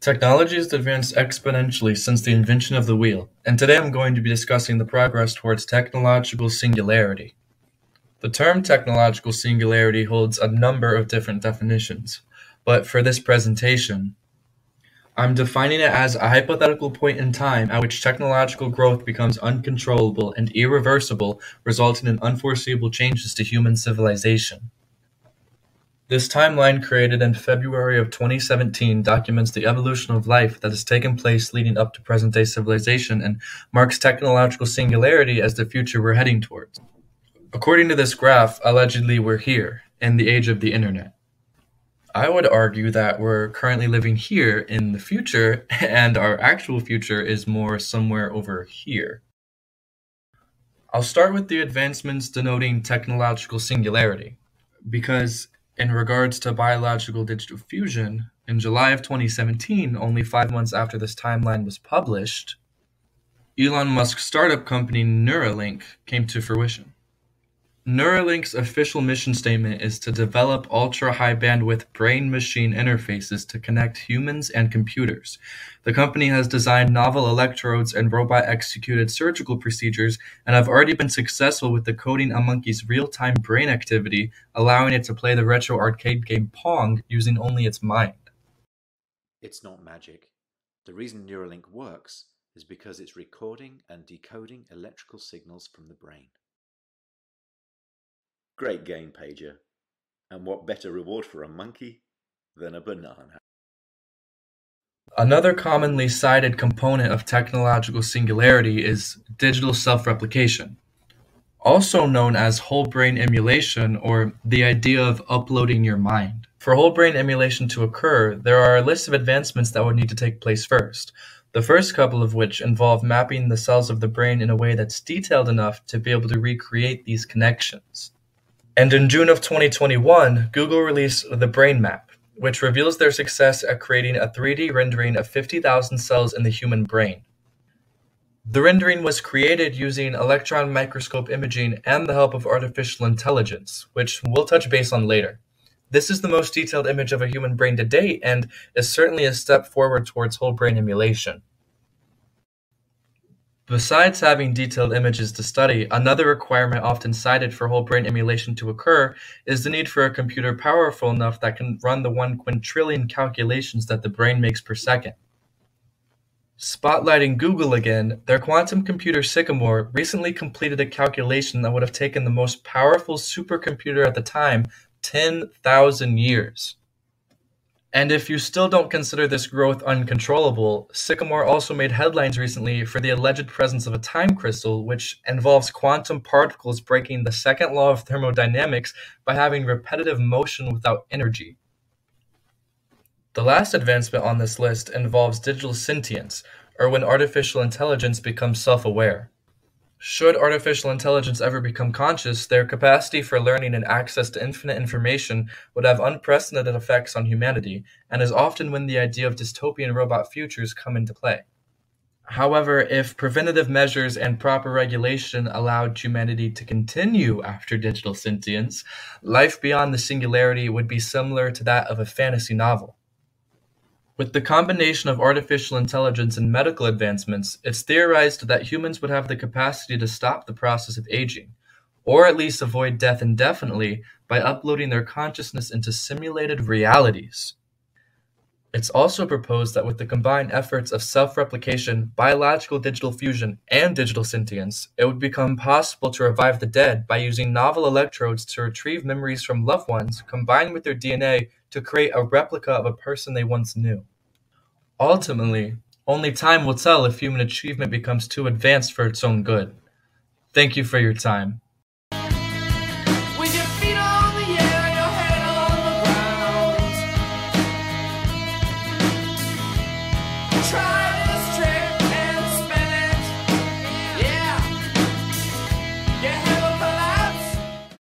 Technology has advanced exponentially since the invention of the wheel, and today I'm going to be discussing the progress towards technological singularity. The term technological singularity holds a number of different definitions, but for this presentation, I'm defining it as a hypothetical point in time at which technological growth becomes uncontrollable and irreversible, resulting in unforeseeable changes to human civilization. This timeline, created in February of 2017, documents the evolution of life that has taken place leading up to present-day civilization and marks technological singularity as the future we're heading towards. According to this graph, allegedly we're here, in the age of the internet. I would argue that we're currently living here in the future, and our actual future is more somewhere over here. I'll start with the advancements denoting technological singularity, because in regards to biological digital fusion, in July of 2017, only five months after this timeline was published, Elon Musk's startup company Neuralink came to fruition. Neuralink's official mission statement is to develop ultra-high bandwidth brain-machine interfaces to connect humans and computers. The company has designed novel electrodes and robot-executed surgical procedures and have already been successful with decoding a monkey's real-time brain activity, allowing it to play the retro arcade game Pong using only its mind. It's not magic. The reason Neuralink works is because it's recording and decoding electrical signals from the brain. Great game, Pager. And what better reward for a monkey than a banana? Another commonly cited component of technological singularity is digital self-replication, also known as whole brain emulation or the idea of uploading your mind. For whole brain emulation to occur, there are a list of advancements that would need to take place first, the first couple of which involve mapping the cells of the brain in a way that's detailed enough to be able to recreate these connections. And in June of 2021, Google released the Brain Map, which reveals their success at creating a 3D rendering of 50,000 cells in the human brain. The rendering was created using electron microscope imaging and the help of artificial intelligence, which we'll touch base on later. This is the most detailed image of a human brain to date and is certainly a step forward towards whole brain emulation. Besides having detailed images to study, another requirement often cited for whole brain emulation to occur is the need for a computer powerful enough that can run the one quintillion calculations that the brain makes per second. Spotlighting Google again, their quantum computer Sycamore recently completed a calculation that would have taken the most powerful supercomputer at the time 10,000 years. And if you still don't consider this growth uncontrollable, Sycamore also made headlines recently for the alleged presence of a time crystal, which involves quantum particles breaking the second law of thermodynamics by having repetitive motion without energy. The last advancement on this list involves digital sentience, or when artificial intelligence becomes self aware. Should artificial intelligence ever become conscious, their capacity for learning and access to infinite information would have unprecedented effects on humanity, and is often when the idea of dystopian robot futures come into play. However, if preventative measures and proper regulation allowed humanity to continue after digital sentience, life beyond the singularity would be similar to that of a fantasy novel. With the combination of artificial intelligence and medical advancements, it's theorized that humans would have the capacity to stop the process of aging, or at least avoid death indefinitely by uploading their consciousness into simulated realities. It's also proposed that with the combined efforts of self replication, biological digital fusion, and digital sentience, it would become possible to revive the dead by using novel electrodes to retrieve memories from loved ones combined with their DNA to create a replica of a person they once knew. Ultimately, only time will tell if human achievement becomes too advanced for its own good. Thank you for your time. Try!